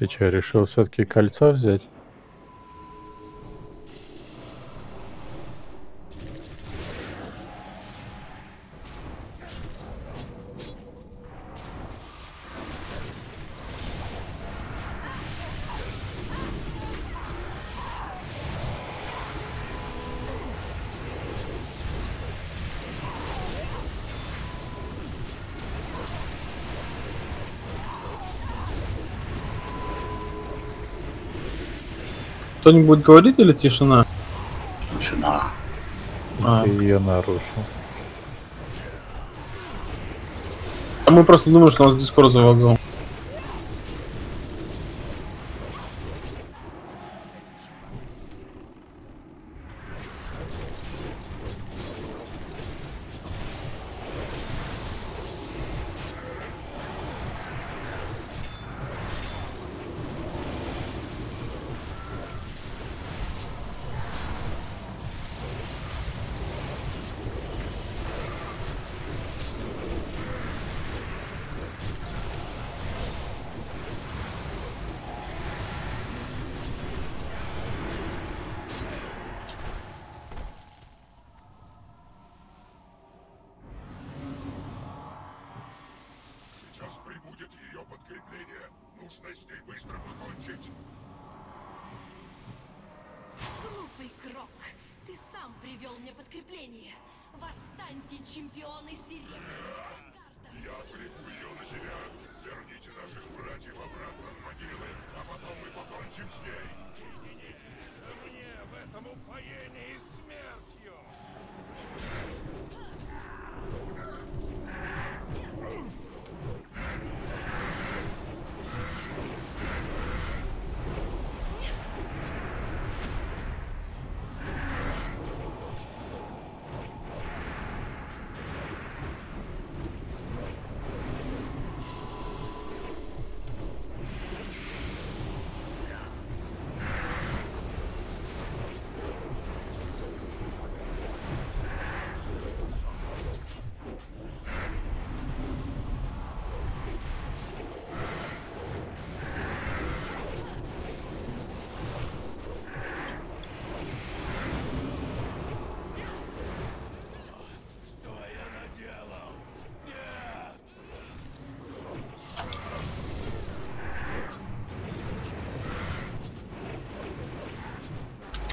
Ты что, решил все-таки кольцо взять? Кто-нибудь говорит или тишина? Тишина. А. Ты ее нарушил. А мы просто думаем, что у нас дискорд залагал.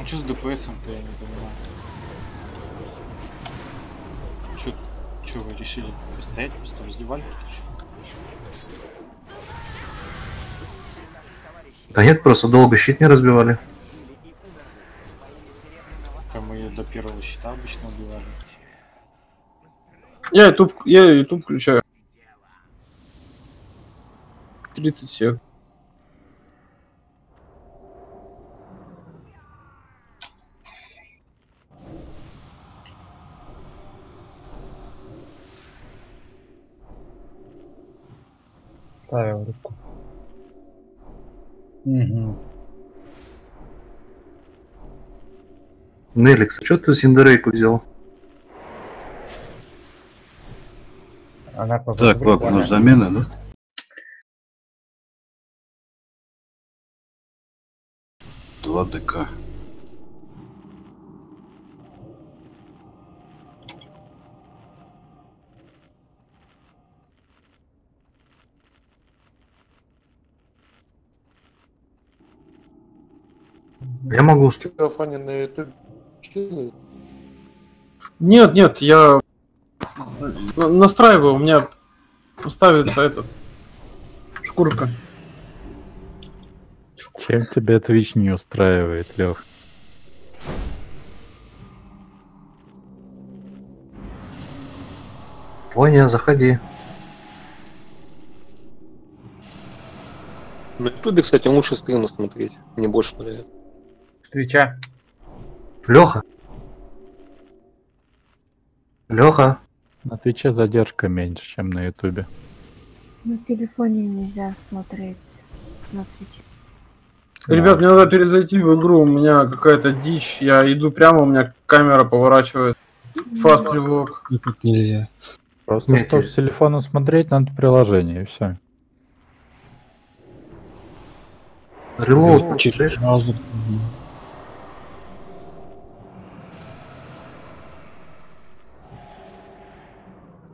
Что с ДПС-то, я не понимаю. Чё, чё вы решили постоять, просто раздевали? Да нет, просто долго щит не разбивали. Там мы до первого щита обычно убивали. Я YouTube, я YouTube включаю. 30 сек. Ставил руку. Угу. Неликс, что ты Синдерейку взял? Она Так, Вак, у нас замена, да? Два ДК. Я могу устроить. Фаня на YouTube. Нет, нет, я на- настраиваю, у меня ставится этот шкурка. Чем тебя Twitch не устраивает, Лех? Ваня, заходи. На ютубе, кстати, лучше стримы смотреть. Мне больше нравится. С Твича. Леха. Леха. На Твиче задержка меньше, чем на Ютубе. На телефоне нельзя смотреть на Twitch. Ребят, мне надо перезайти в игру, у меня какая-то дичь, я иду прямо, у меня камера поворачивает. Fast reload. Тут нельзя. Просто Нет, чтобы с телефона смотреть, надо приложение, и все. Релоуд,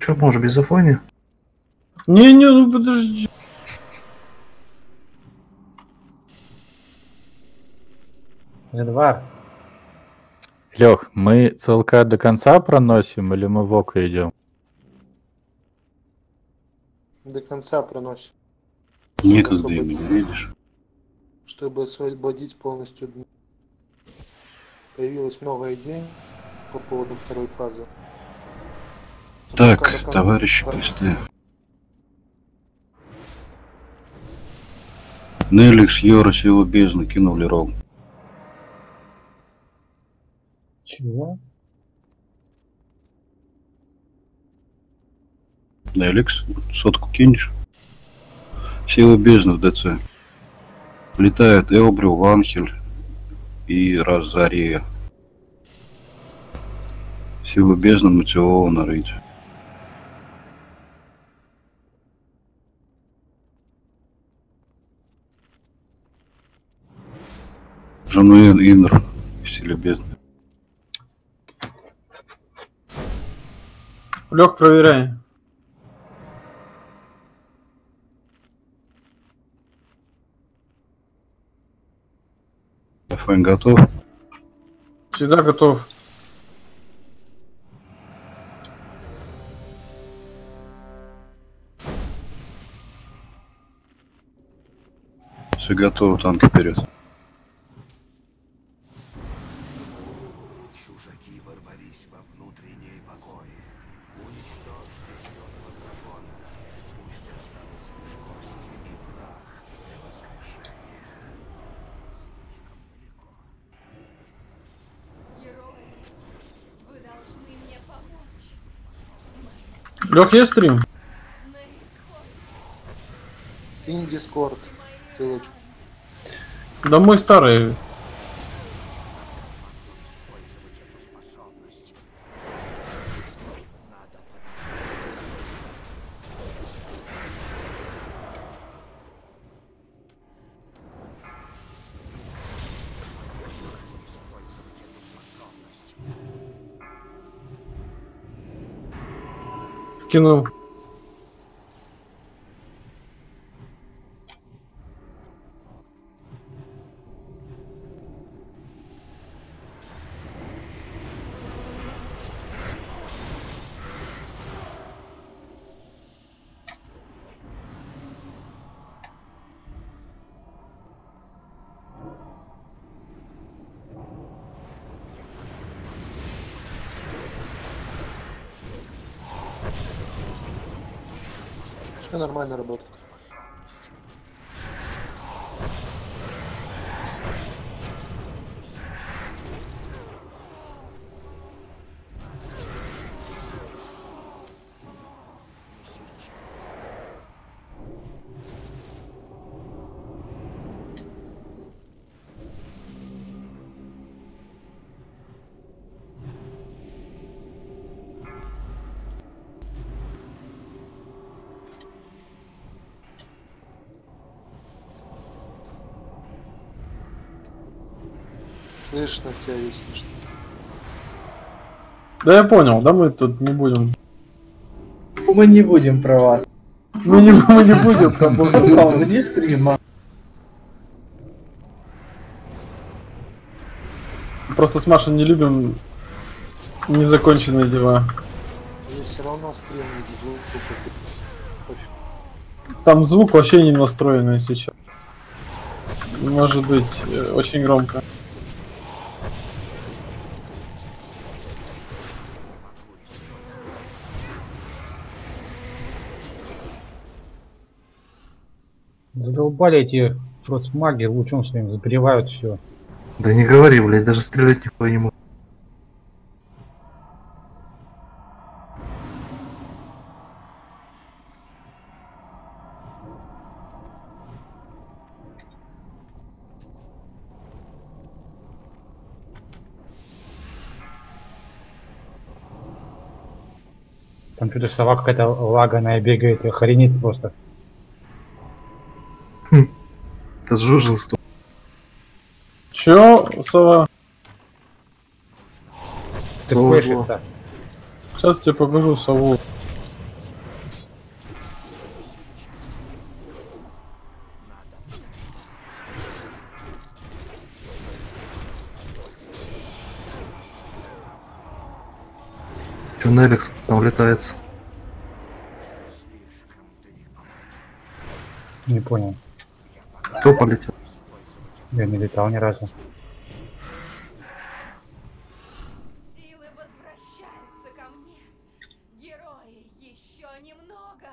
Че, можешь без афони? Не-не, ну подожди. Эдвард, Лех, мы ЦЛК до конца проносим или мы в ОКО идем? До конца проносим, Некогда им, не видишь? чтобы освободить полностью дно. Появилось много идей по поводу второй фазы. Так, товарищи посты. Неликс, Йорос и его бездну кинули рог. чего? Неликс, сотку кинешь? Сила бездны в ДЦ. Летает Элбрю, Ванхель и Розария. Сила бездны мотивована рыть. Жануэн Иннер в силе бездны. Лех, проверяй. ФН готов? Всегда готов. Все готово, танки вперед. Чужаки ворвались во внутренние покои. Уничтожьте зеленого дракона. Пусть останутся лишь кости и прах для воскрешения. Герои, вы должны мне помочь. Лех, есть стрим? Скинь Дискорд, ссылочку. Да мой старый. Кинул. Тебя, если что. Да я понял, да мы тут не будем. Мы не будем про вас. Мы не, мы не будем больше. Попал вне стрима. Просто с Машей не любим незаконченные дела. Здесь все равно стрим звук. Там звук вообще не настроенный сейчас. Может быть, э, очень громко. Задолбали эти фростмаги лучом своим забревают все. Да не говори, блядь, даже стрелять никто не может. Там что-то сова какая-то лаганая бегает охренеть просто. Это жужжил сто. Чё, сова? Ты пышется. Сейчас тебе покажу сову. Че Неликс там летается? Не понял. Кто полетел? Я не летал ни разу. Силы возвращаются ко мне. Герои, еще немного.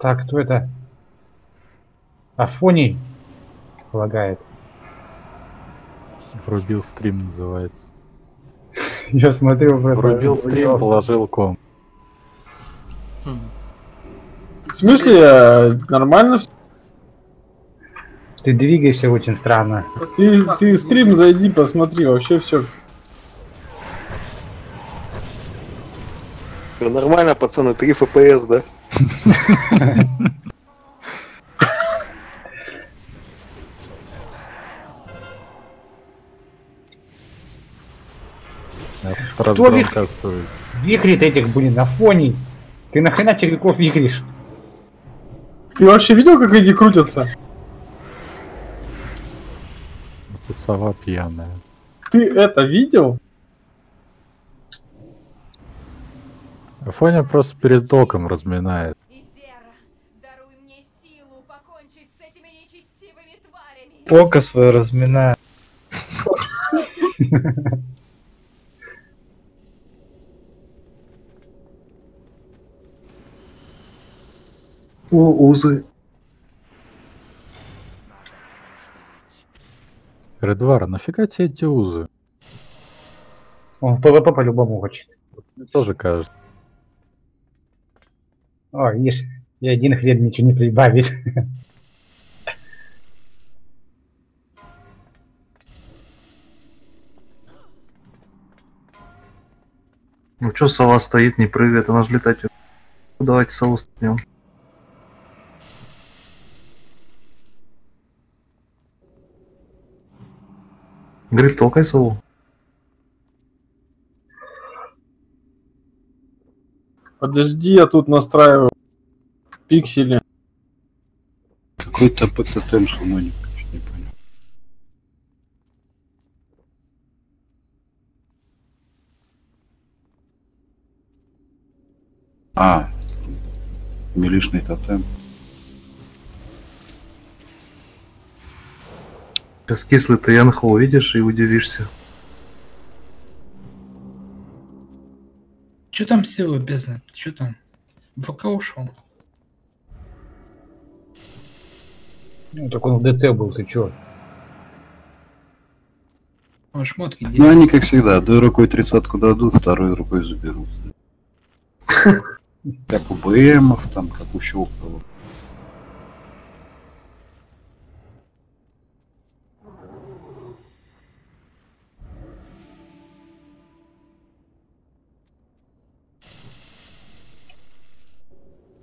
Так, кто это? Афоний полагает. Врубил стрим называется. Я смотрю в это- Врубил стрим, положил ком. В смысле, нормально всё? Ты двигаешься очень странно. Ты, ты стрим зайди, посмотри, вообще все. Всё нормально, пацаны, 3 FPS, да? Кто. Вихрит этих, блин, Афоний. Ты нахрена червяков вихришь? Ты вообще видел, как эти крутятся? Тут сова пьяная. Ты это видел? Афоня просто перед доком разминает. Изера, даруй мне силу покончить с этими нечестивыми тварями. Око свое разминает. О, узы. Редвар, нафига тебе эти узы? Он в ПВП по-любому хочет. Мне тоже кажется. О, видишь, и один хрен ничего не прибавит. Ну чё сова стоит, не прыгает, она же летать. Ну, Давайте сову стукнем. Гриб, толкай сову. Подожди, я тут настраиваю пиксели. Какой-то ПТТМ сломоник, не понял. А, милишный тотем. Сейчас кислый ты Янхо увидишь и удивишься. Че там сила бездна? Че там? ВК ушел. Ну, так он в ДЦ был, ты чё? Он шмотки Ну, делает. они, как всегда, одной рукой тридцатку дадут, второй рукой заберут. Как у БМов, там, как у Щелкова.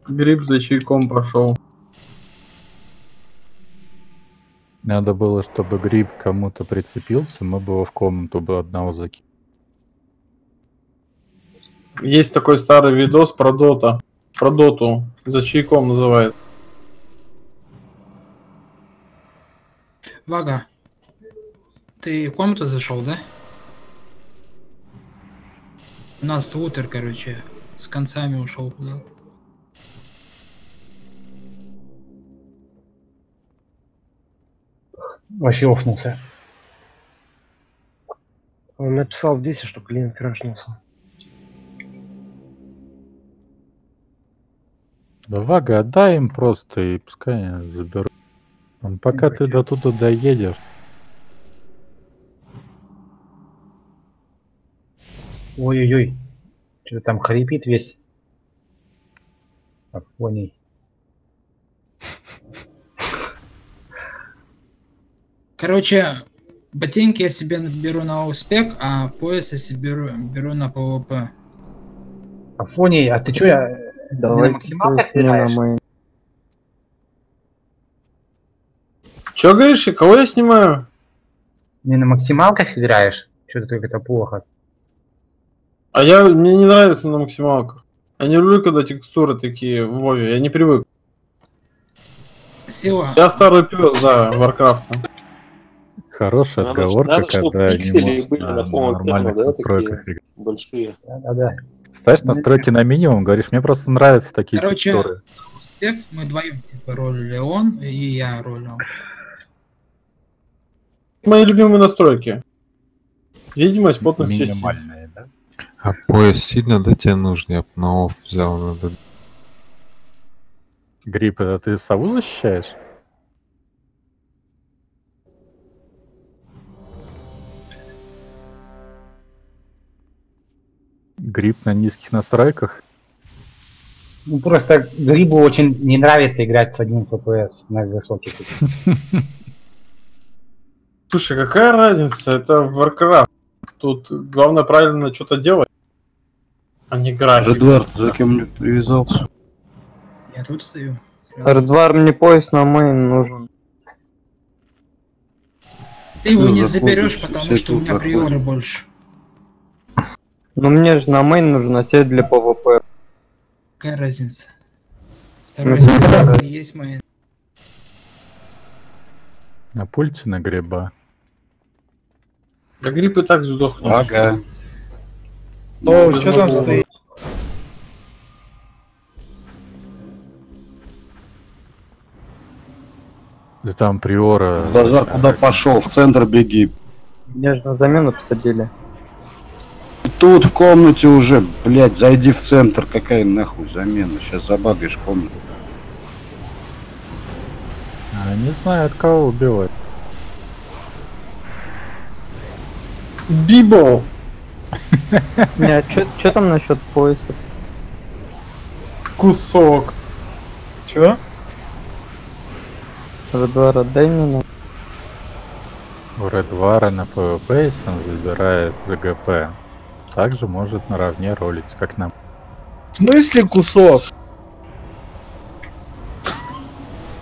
Гриб за чайком пошел. Надо было, чтобы гриб кому-то прицепился, мы бы его в комнату бы одного закинули. Есть такой старый видос про Дота. Про Доту. За чайком называется. Вага, ты в комнату зашел, да? У нас лутер, короче, с концами ушел куда-то. Вообще офнулся. Он написал в 10, что клиент крашнулся. Да Вага, отдай им просто и пускай заберут. Вон, Пока ты до туда доедешь. Ой-ой-ой. Что там хрипит весь? Афоний. Короче, ботинки я себе беру на off-spec, а пояс я себе беру, беру на ПВП. Афоний, а ты чё, я... Давай на максималках играешь? мой. Че говоришь, и кого я снимаю? Не на максималках играешь? Что-то только это плохо. А я, мне не нравится на максималках. Я не люблю, когда текстуры такие в Вове, я не привык. Сила. Я старый пес, да, Варкрафта. Хорошая Надо, отговорка, надо, когда не были на на нормальных да, большие. Да-да. Ставишь настройки на минимум, говоришь, мне просто нравятся такие Короче, текстуры. off-spec мы вдвоем типа ролили он и я ролил. Мои любимые настройки. Видимость, плотность, частиц. Минимальные, да? А пояс сильно до тебя нужен? Я б на off взял, надо. Грипп, это ты сову защищаешь? Грипп на низких настройках? Ну просто Грибу очень не нравится играть с одним FPS на высоких. Слушай, какая разница? Это Warcraft. Тут главное правильно что-то делать, а не график. Эдвард, за кем-нибудь привязался? Я тут стою. Редвар мне пояс на мейн нужен. Ты его Ну, не заберешь, потому что у меня приоры больше. Но мне же на мейн нужен, а тебе для ПВП. Какая разница? Ну, да. список есть мои. На пульте на гриба. Да грипп и так сдохнет. Ага. О, Без что там набора. стоит? Да там приора. Базар куда пошел? В центр беги. Меня же на замену посадили. Тут в комнате уже, блядь, зайди в центр. Какая нахуй замена? Сейчас забагаешь комнату. А, не знаю, от кого убивать. Бибо! Не, а что там насчет пояса? Кусок. Чё? Редвар, отдай мне на... У Редвара на ПВП, если он забирает ЗГП, также может наравне ролить, как нам. В смысле кусок?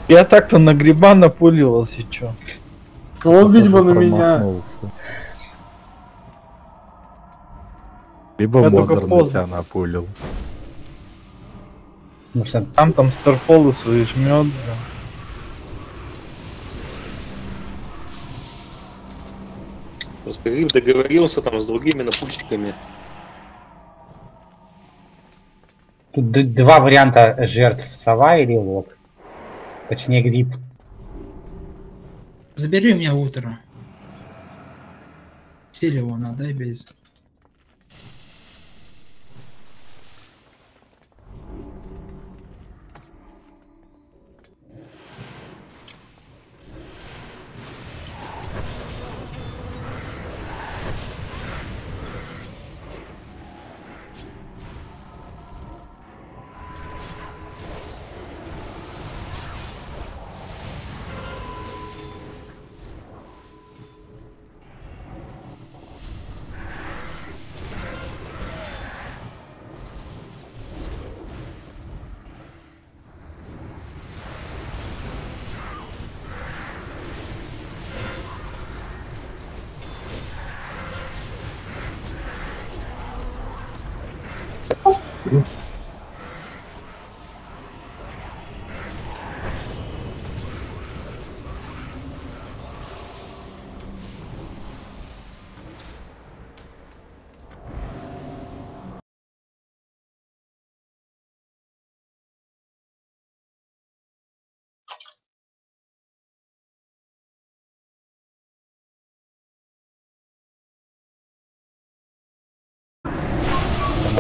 Я так-то на гриба напуливался, чё? Он, видимо, на меня. Либо Я только Мозер на тебя напулил. Что Там там старфолы свои жмет, бля. Просто Гриб договорился там с другими напульщиками. тут два варианта жертв. Сова или лог. Точнее Гриб. Забери меня утро. Силе его отдай без.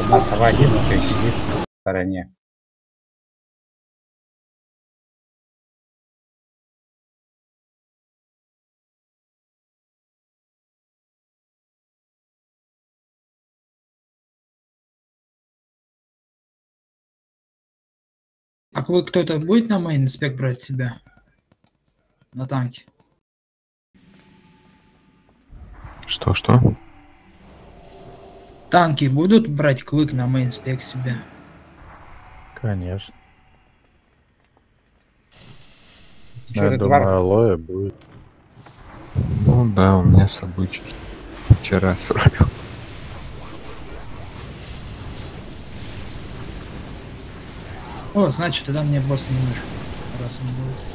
Одна сова ебнутая сидит в стороне. А вы кто-то будет на мейн спек брать себя? На танке. Что, что? Танки будут брать клык на мейн спек себя? Конечно. Я думаю, Эдуард? алоэ будет. Ну да, у меня событчики. Вчера срубил. О, значит, тогда мне босса не нужен. Раз он будет.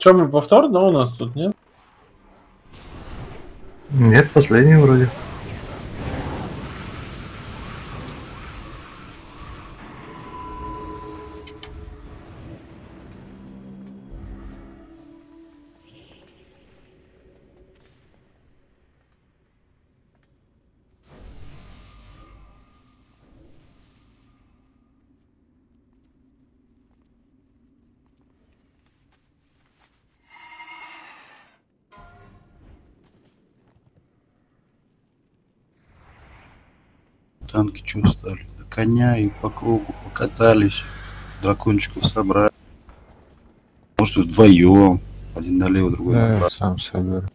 Че, мы повтор, да, у нас тут, нет? Нет, последний вроде. Танки что стали? На коня и по кругу покатались. Дракончиков собрали. Может вдвоем. Один налево, другой Да, направо. сам соберу.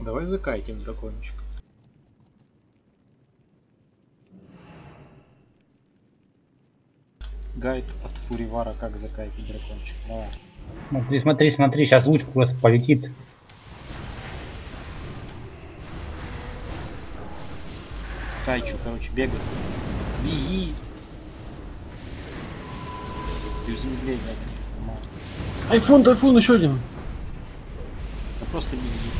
Давай закайтим дракончик. Гайд от Фуривара, как закайтить дракончик. Давай. Смотри, смотри, смотри, сейчас луч просто полетит. Кайчу, короче, бегай. Беги! Ты в замедление. Нормально. Айфон, тайфун, еще один. Да просто беги.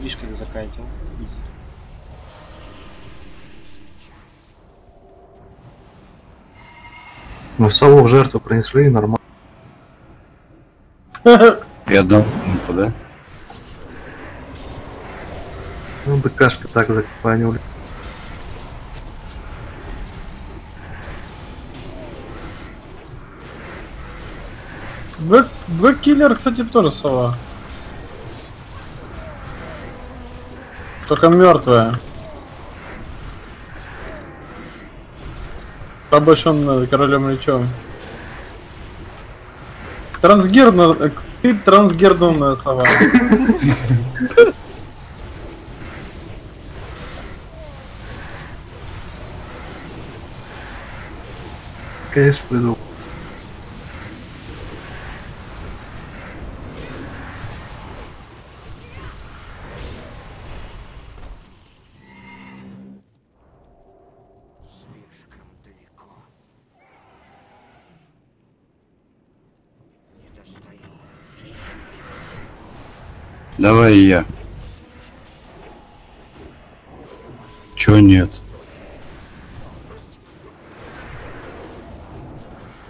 Видишь, как закайтил. Изи. Ну, сову в жертву принесли и нормально. Одного пункта, да? Ну, БКшка так закапанивали. Блэк, Блэк Киллер, кстати, тоже сова. Только мертвая. Обощенная королем мечом. Трансгерно... э, Ты трансгердонная сова. Конечно, придумал. Давай я. Чё нет?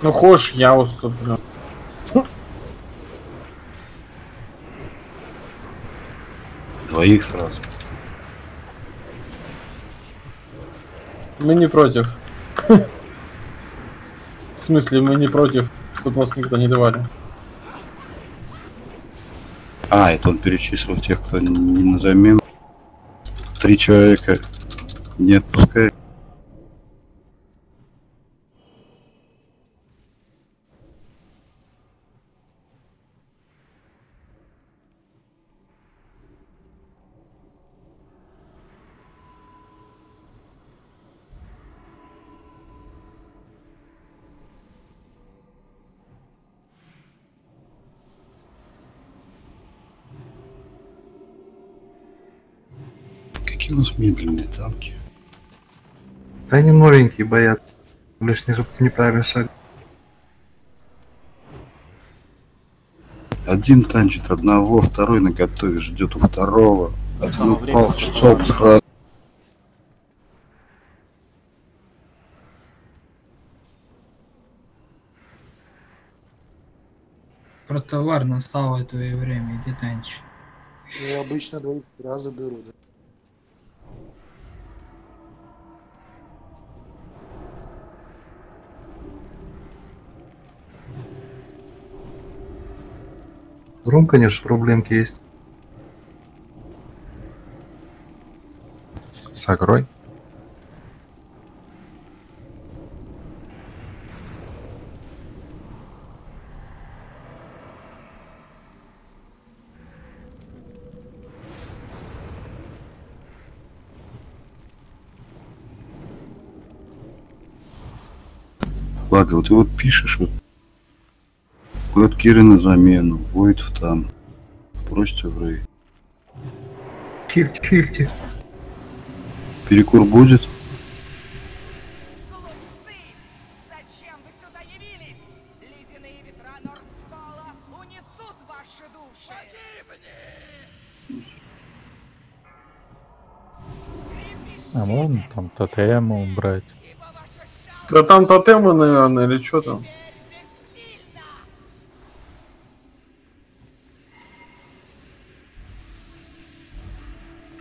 Ну хочешь, я уступлю. Двоих сразу. Мы не против. В смысле, мы не против, чтобы нас никто не давали. А, это он перечислил тех, кто не на замену. Три человека не отпускает. Медленные танки. Да они новенькие боят. Лишний чтобы неправильно шаг. Один танчит одного, второй на готове ждет у второго. Один упал, чцок сразу. Про товар настало твое время, иди танчи. Я обычно двоих сразу беру, да. Грум, конечно, проблемки есть. С агрой? Ладно, вот ты вот пишешь, вот Кот Киры на замену, Войд в там. Бросьте в рей. Хильте, хильте. Перекур будет? Зачем вы сюда явились? Ледяные ветра Нордскола унесут ваши души! А можно там тотему убрать? Да там тотемы, наверное, или что там?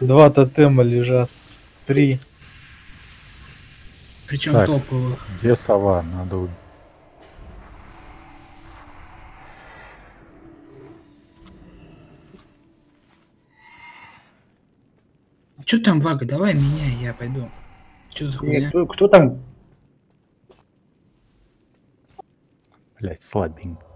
Два тотема лежат. Три. Причем Так, топовых. Где сова? Надо убить. Че там, Вага, давай меняй, я пойду. Че за хуйня? Кто, кто там? Блять, слабенько.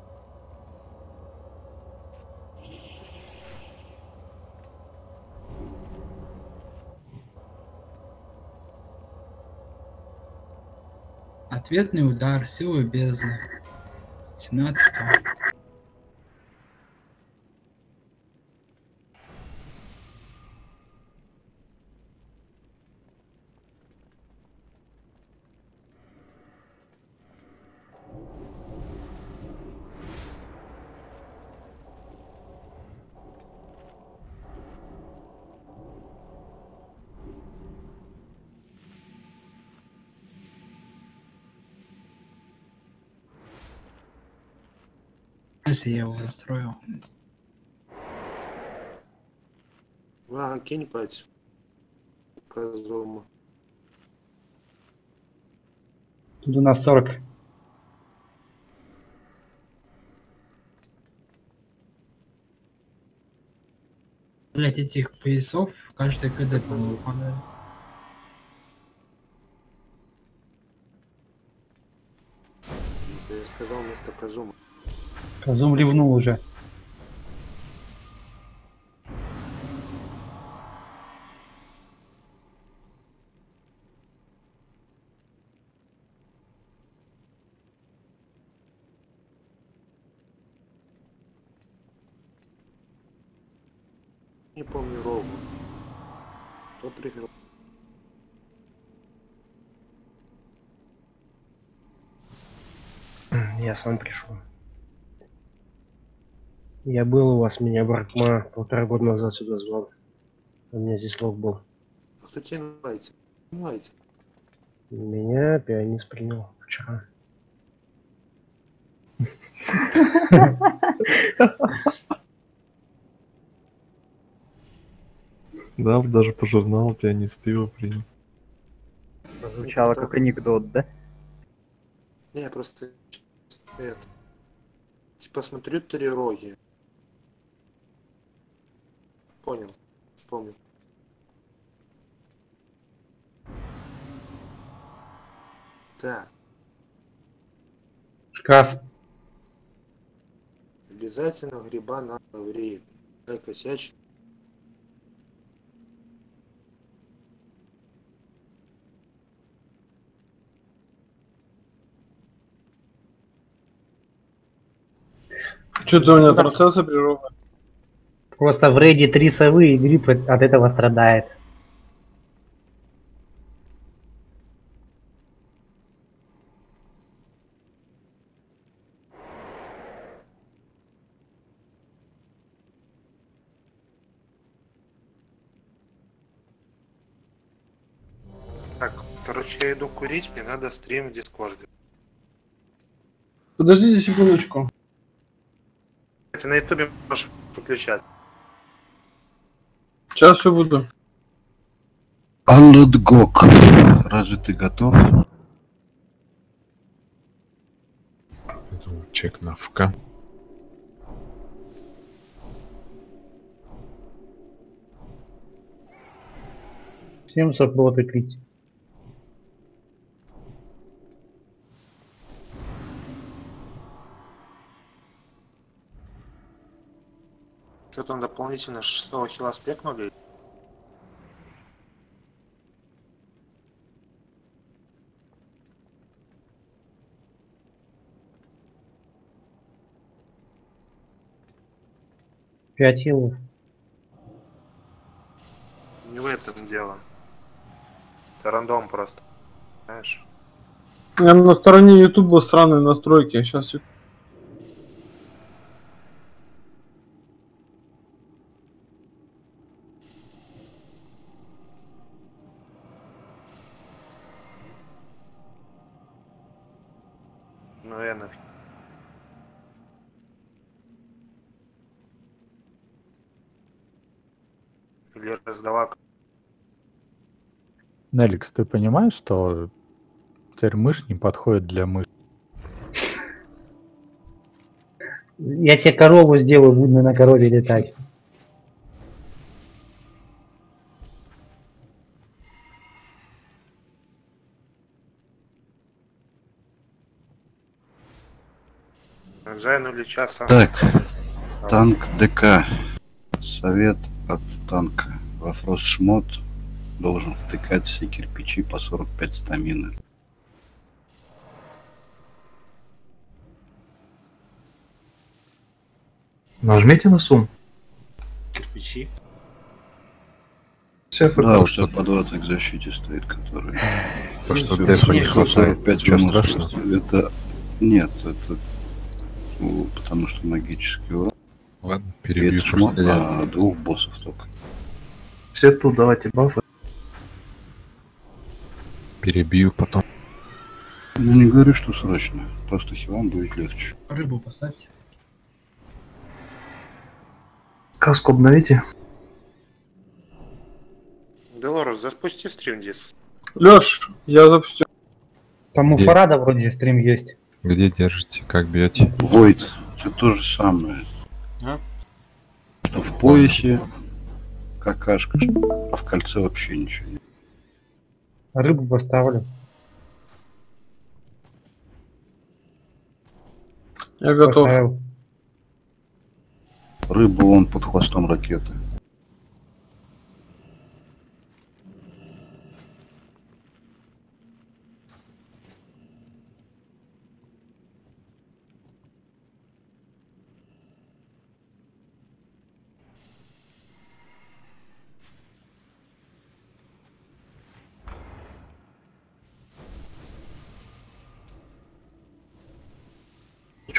Ответный удар, силы бездны. 17 Если я его расстроил. А, кинь пать. Козома. Тут у нас 40. Блять, этих поясов каждый КД, по-моему. Да я сказал вместо Казума. Казум ливнул уже. Не помню Рогу. Кто приграл? Я сам пришел. Я был у вас, меня Бракма полтора года назад сюда звал. У меня здесь лог был. А кто тебя называется? Называйте. Меня пианист принял вчера. Да, даже по журналу пианист его принял. Звучало как анекдот, да? Не, я просто это. Типа смотрю три роги. Понял. Вспомнил. Так, Шкаф. обязательно гриба надо в рейд. Дай косячить. Что-то у меня процессы прерывают. Просто в рейде три совы и грипп от этого страдает. Так, короче, я иду курить, мне надо стрим в Дискорде. Подождите секундочку. Кстати, на ютубе можешь выключать. Сейчас все буду. Аллот Гок, разве ты готов? Чек на ФК. Всем сработать, пить. Дополнительно 6 хила спекнули? Пять хилов. Не в этом дело. Это рандом просто. Знаешь? Я на стороне Ютуба странные настройки. Сейчас Ну, я на... Раздавак. Неликс, ты понимаешь, что теперь мышь не подходит для мыши? Я тебе корову сделаю, буду на корове летать. Жай нули часа. Так, танк ДК. Совет от танка. Вопрос шмот должен втыкать все кирпичи по 45 стамины. Нажмите на сум. Кирпичи. Цифры Да, уже по 20 к защите стоит, который... То, что дефа не хватает, 45 ничего минус страшного? просто. Это... Нет, это... ну, потому что магический урон. Ладно, перебью это шмот на двух боссов только. Все тут давайте бафы. Перебью потом. Ну не говорю, что срочно. Просто хилам будет легче. Рыбу поставьте. Каску обновите. Делорус, запусти стрим здесь. Леш, я запустил. Там у Где? Фарада вроде стрим есть. Где держите, как бьете? Войд, это то же самое. А? Что в поясе какашка, что- а в кольце вообще ничего нет. Рыбу поставлю. Я готов. Поставил. Рыба он под хвостом ракеты.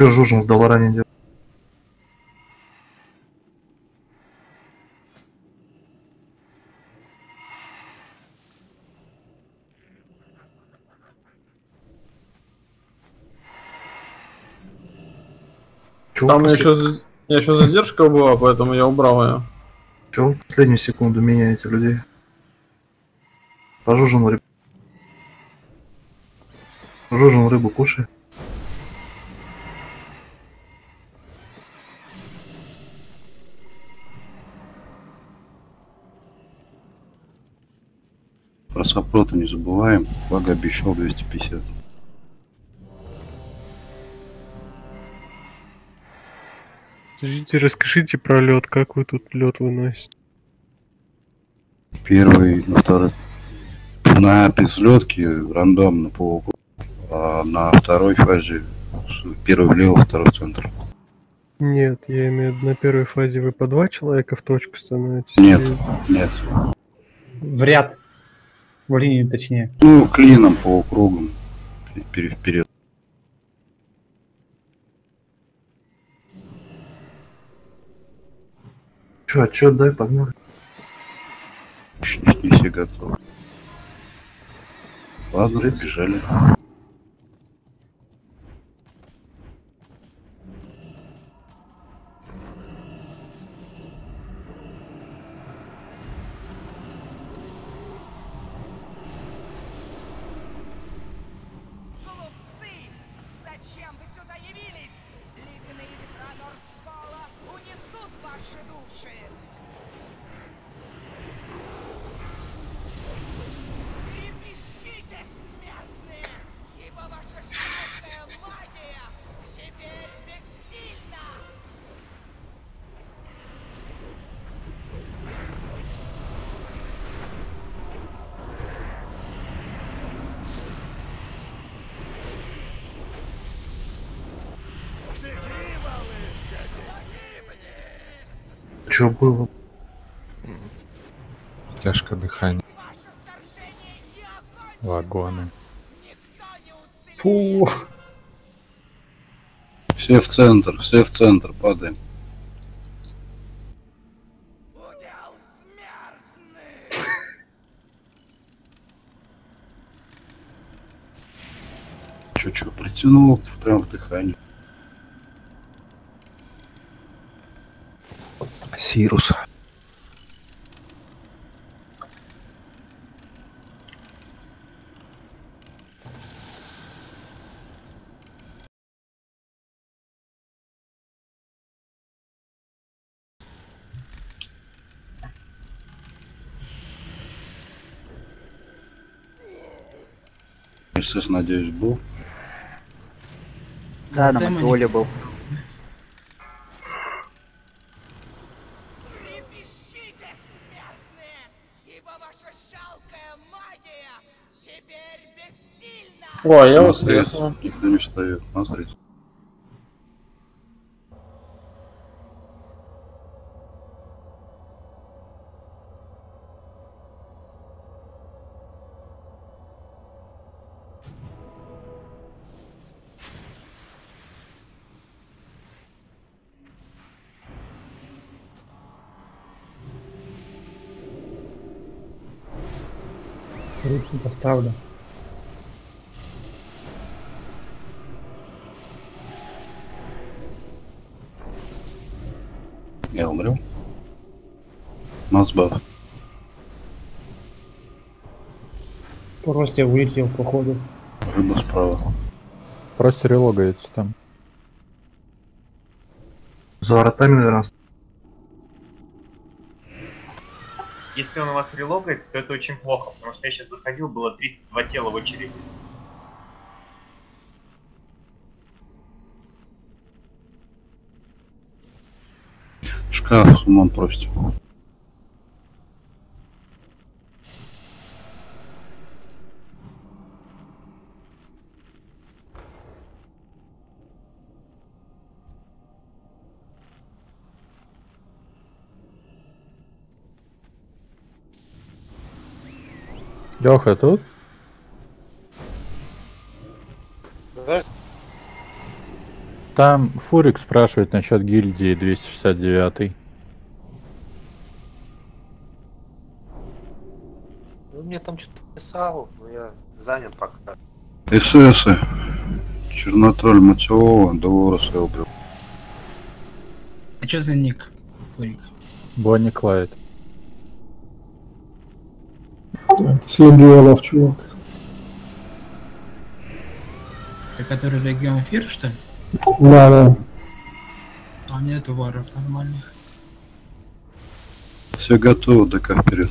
Че Жужин в Долоране делает? Там еще, еще задержка была, поэтому я убрал ее. Чего в последнюю секунду меняете людей? По Жужину рыбу. Жужин рыбу кушай. Сопрота не забываем. Благо обещал 250. Подождите, расскажите про лед, как вы тут лед выносите? Первый, на второй. На безлетке рандомно по углу, а на второй фазе первый влево, второй в центр. Нет, я имею в виду, на первой фазе вы по два человека в точку становитесь? Нет, или- нет. В ряд. В линию точнее. Ну, клином по кругам. Вперед. Че, отчет дай, погнали. Не все готовы. Ладно, побежали. Чё было? Тяжко дыхание. Вагоны. Фу. Все в центр, все в центр, падаем. Чё-чё, притянул прям в дыхание. Сирус. Естественно, надеюсь, был. Да, на. Матриоле был. О, я вас слышал. Никто не встает. На срез. Руки поставлю. Нас баф. Просто вылетел, походу. Рыба справа. Просто релогается там. За воротами, наверное, Если он у вас релогается, то это очень плохо, потому что я сейчас заходил, было 32 тела в очереди. Шкаф, Сумон просит. Леха тут? Да? Там Фурик спрашивает насчет гильдии 269. Ну, мне там что-то писал, но я занят пока. СС. Чернотроль Матиова, Долорес Элбрил. А что за ник? Фурик. Бонни Клайд. С легионов, чувак. Ты который Легион Фир, что ли? Да, да. А нету варов нормальных. Все готовы, ДК вперед.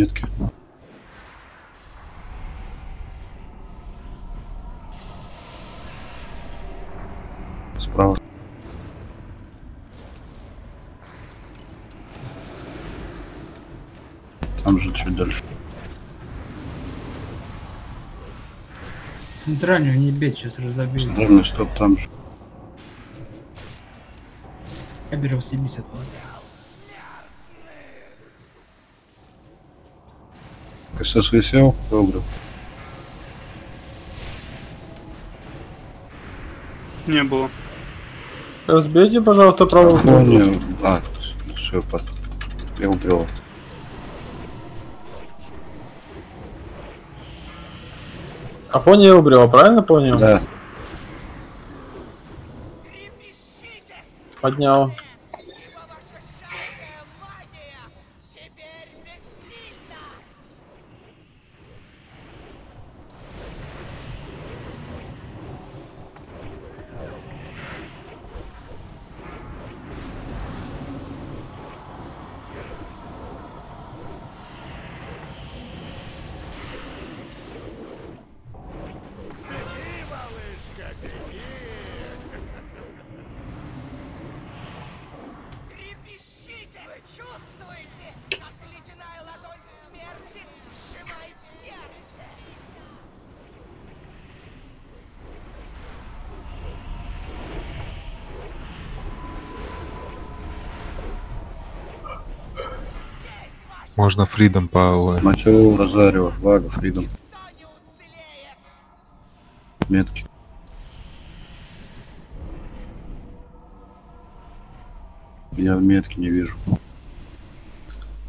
Метки. Справа. Там же чуть дальше. Центральную не бить, сейчас разобьют. Центральный стоп там же. Каберов 70 СС висел, Элбрил. Не было. Разбейте, пожалуйста, правую Понял. А, все, под... Я убил. Афония я убрел, правильно понял? Да. Поднял. Можно Фридом по Мочевого Розарио, Вага, Фридом. Метки. Я в метке не вижу.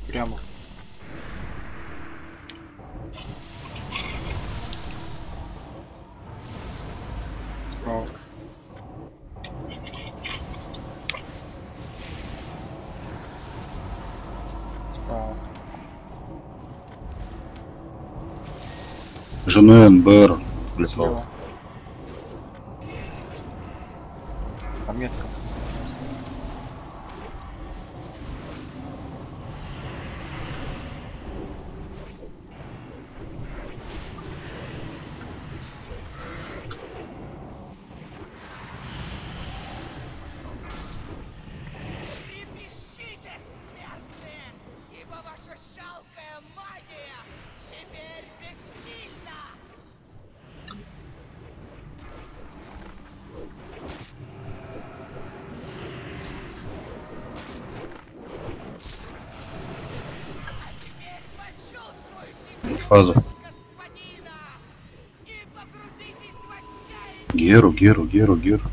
Прямо. Справа. Справа. Жене НБР. Слева. Фаза. Геру, Геру, Геру, Геру.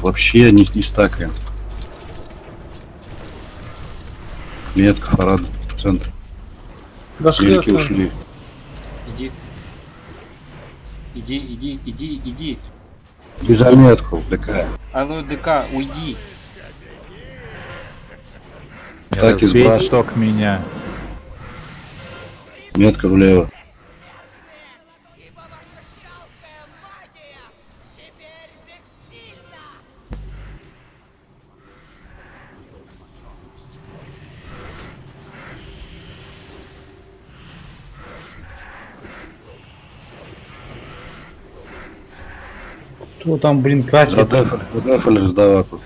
Вообще не, не стакаем. Метка, Фарад, центр. Дошли Велики отсюда. ушли. Иди. Иди, иди, иди, иди. И за метку, ДК. Алло, ДК, уйди. Так и сбрасывай. меня. Метка влево. Там, блин, красит? Задефали, задефали сдаваку.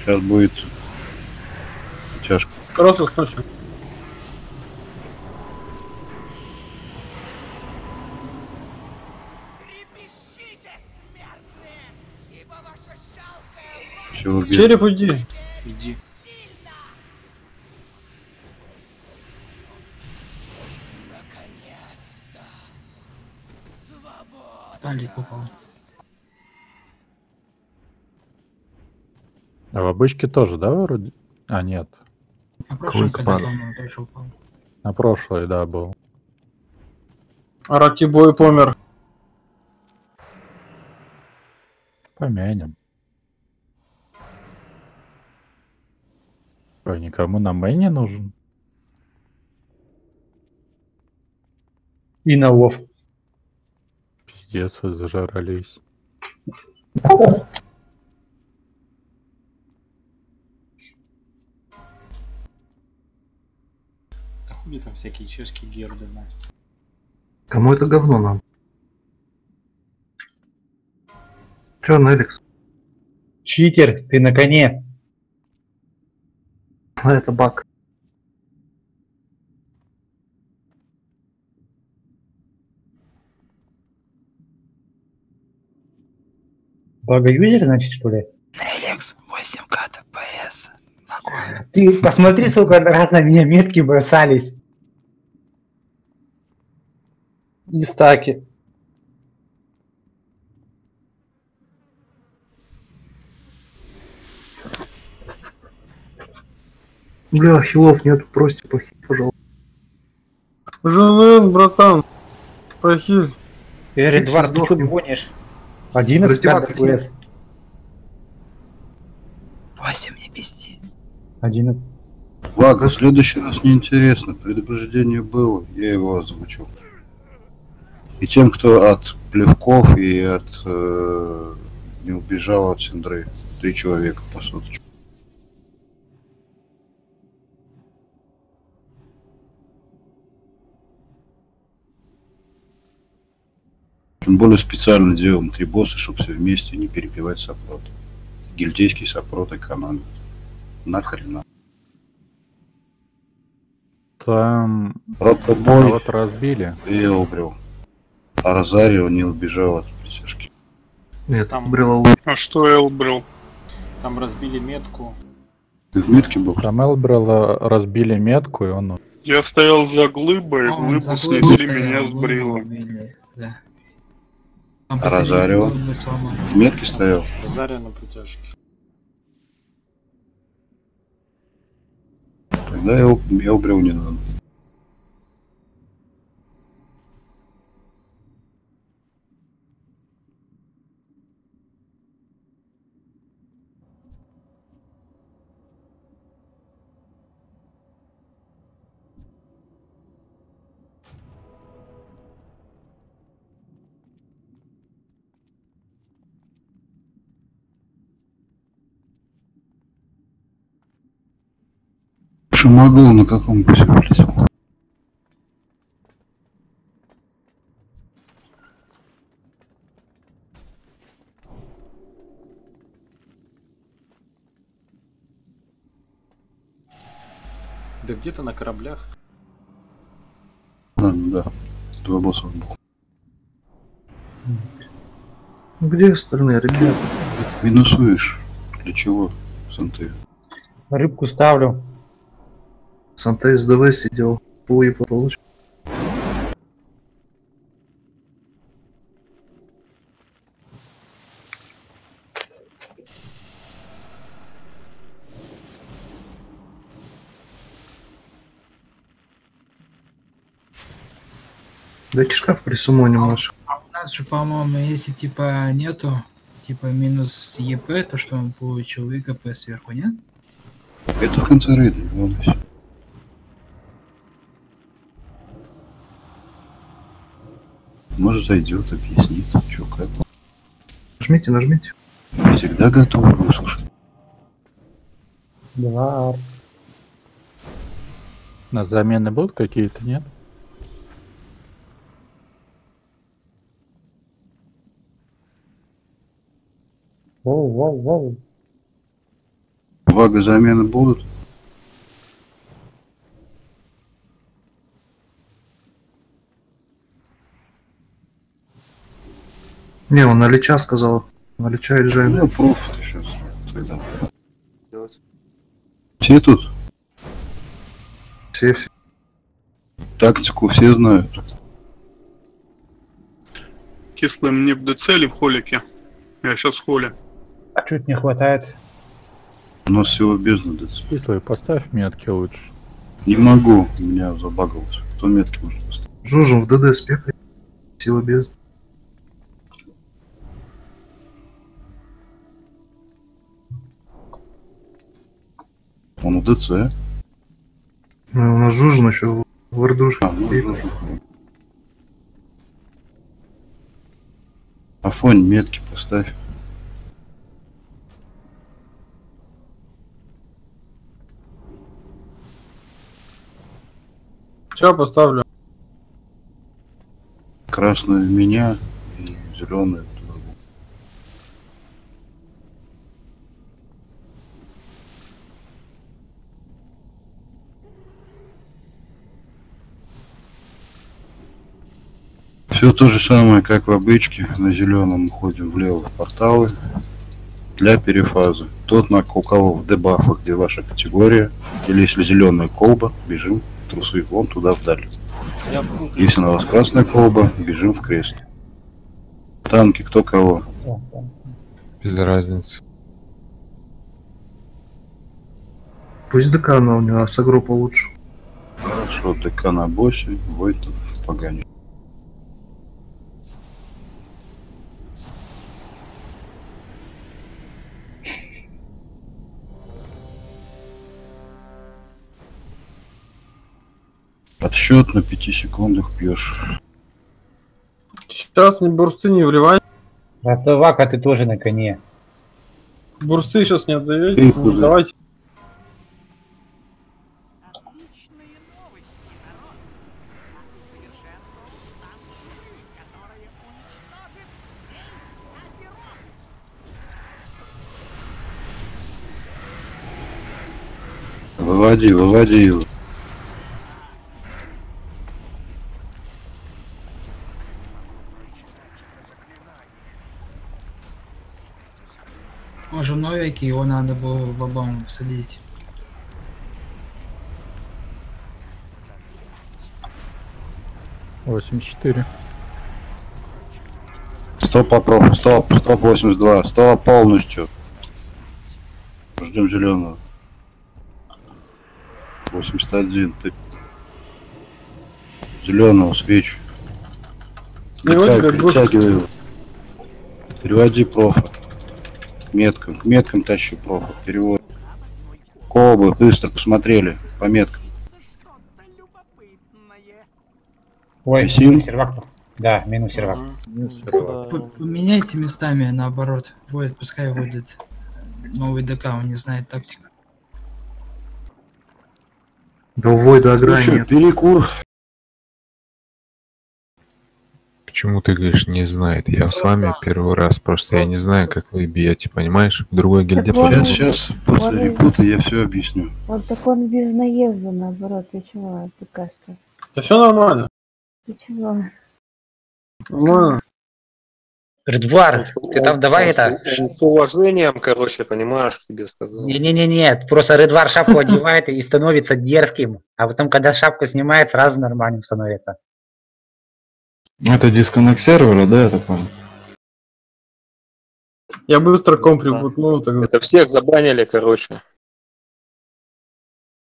Сейчас будет тяжко. Просто слушай. Чего? Череп уйди. Иди. Талик упал. А в обычке тоже, да, вроде? А, нет. На прошлом, когда тоже упал. На прошлой, да, был. Ракибой помер. Помянем. Что, никому на мэне нужен? И на лов. Пиздец, вы зажрались. Да хули там всякие чешские герды, мать. Кому это говно надо? Чё, Неликс? Читер, ты на коне. А это баг. Бага юзер, значит, что ли? Нелекс, 8 Ты посмотри, сколько раз на меня метки бросались. И стаки. Бля, хилов нету, прости, похи, пожалуйста. Жанен, братан. Похиль. Эдвард, ты что гонишь? 11 Раздевалка ДПС. 8 не пизди. 11. Ладно, в следующий раз неинтересно. Предупреждение было, я его озвучил. И тем, кто от плевков и от э, не убежал от Синдры. Три человека по суточку. Тем более специально делаем три босса, чтобы все вместе не перепивать сопрот. Гильдейский сопрот экономит. Нахрена. Там вот разбили. и убрел. А Розарио не убежал от притяжки. Нет, Там- брела А что Элбрил? Там разбили метку. Ты в метке был? Там Элбрела разбили метку, и он... Я стоял за глыбой, А, выпустили глыбой меня стоял, с глыбу брилом. убили, Да. А Розарио? В метке стоял? Розария на притяжке. Тогда я, я убрел не надо. Шумагул на каком пусть вылетел? Да где-то на кораблях. А, да. Два босса был. Где остальные ребята? Минусуешь. Для чего, Санты? Рыбку ставлю. Санта СДВ сидел, пулы получил. Дайте шкаф присумоним наш. У нас же, по-моему, если типа нету, типа минус ЕП, то что он получил и КП сверху, нет? Это в конце рейда, не Может зайдет, объяснит, что как. Нажмите, нажмите. Всегда готов выслушать. Два. На замены будут какие-то, нет? Воу, воу, воу. Вага замены будут? Не, он на Лича сказал. На Лича и Джейн. Ну, проф ты сейчас. Тогда. Делать. Все тут? Все, все. Тактику все знают. Кислый мне в ДЦ или в холике? Я сейчас в холе. А чуть не хватает. У нас всего бездна ДЦ. Кислый, поставь метки лучше. Не могу, у меня забагалось. Кто метки может поставить? Жужим в ДД спекай. Сила без. Он у ДЦ. Ну, у нас Жужин еще в Ирдушке. А, ну. Афонь, метки поставь. Сейчас поставлю. Красную в меня и зеленую туда. Все то же самое, как в обычке. На зеленом уходим влево в порталы. для перефазы. Тот, на у кого в дебафах, где ваша категория, или если зеленая колба, бежим в трусы, вон туда вдаль. Если на вас красная колба, бежим в крест. Танки кто кого? Без разницы. Пусть декана у него, а сагро получше. Хорошо, ДК на боссе, Войтов в погане. Подсчет на пяти секундах пьешь. Сейчас ни бурсты не вливай. Ростовака, ты тоже на коне. Бурсты сейчас не отдаете. Ну, давайте. Выводи, выводи его. Он новенький, его надо было в обам садить. Восемь четыре. Стоп по профу, стоп, стоп 82, стоп полностью. Ждем зеленого. 81, ты... Зеленого свечу. Перетягивай его. Переводи профа. К меткам, к меткам тащи профа, перевод. Колбы, быстро посмотрели, по меткам. Ой, Висим? минус сервак. Да, минус сервак. П- Поменяйте местами наоборот. Будет, пускай будет новый ДК, он не знает тактику. Да у Войда Ну ограни чё, нет. перекур. Почему ты говоришь не знает? Я с вами первый раз, просто я не знаю, как вы бьете, понимаешь? В другой гильдии. Сейчас, сейчас, после ребута я все объясню. Вот так он без наезда, наоборот. Ты чего, ты кажется? Да все нормально. Ты чего? Нормально. Редвар, ты там давай Он это... С уважением, короче, понимаешь, тебе сказал. Не-не-не, просто Редвар шапку одевает и становится дерзким, а потом, когда шапку снимает, сразу нормальным становится. Это дисконнект сервера, да, я так понял? Я быстро комп ребутнул, тогда. Это всех забанили, короче.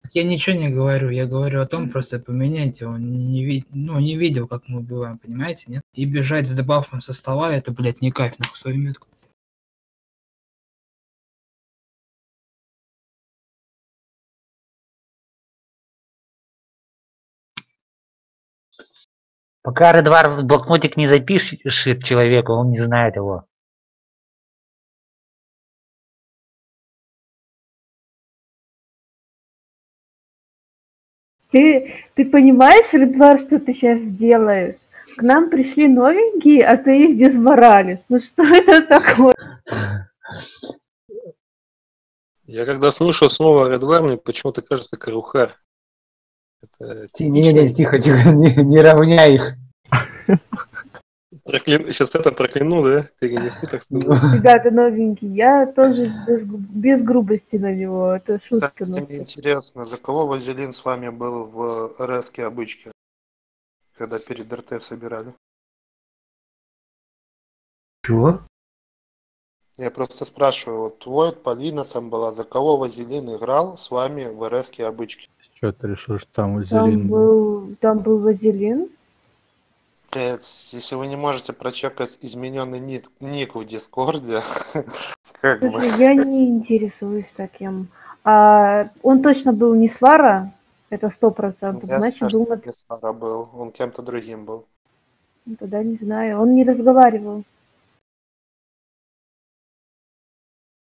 Так Я ничего не говорю, я говорю о том, просто поменяйте, он не, ви- ну, не видел, как мы убиваем, понимаете, нет? И бежать с дебафом со стола, это, блядь, не кайф, нахуй, свою метку. Пока Редвар в блокнотик не запишет человеку, он не знает его. Ты, ты понимаешь, Редвар, что ты сейчас делаешь? К нам пришли новенькие, а ты их дезморалишь. Ну что это такое? Я когда слышу слово War, мне почему-то кажется Карухар. Это Не-не-не, тихо, тихо, не, не равняй их. Сейчас это прокляну, да? Перенеси, так сказать. Ребята новенькие, я тоже без, без грубости на него. Это шутка. Кстати, ну. мне интересно, за кого Вазелин с вами был в РСке обычке, когда перед РТ собирали? Чего? Я просто спрашиваю, вот Войд, Полина там была, за кого Вазелин играл с вами в РСке обычке? Что ты решил, что там Там Узелин был? был, там был Вазелин. Если вы не можете прочекать измененный ник, ник в Дискорде, как бы... Слушай, я не интересуюсь таким. А, он точно был не Свара, это сто процентов. Значит, что на- не Свара был, он кем-то другим был. Ну, Тогда не знаю. Он не разговаривал.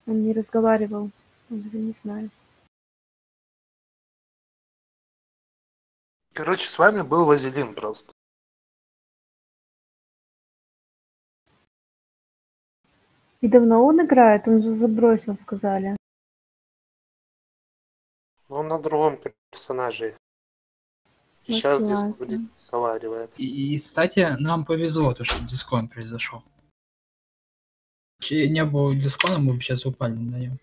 Он не разговаривал. Даже не знаю. Короче, с вами был Вазелин просто. И давно он играет? Он же забросил, сказали. Он на другом персонаже. Сейчас в Согласна. Дискорде разговаривает. И, и, кстати, нам повезло, то, что дискон произошел. Не было диспана, мы бы сейчас упали на нем.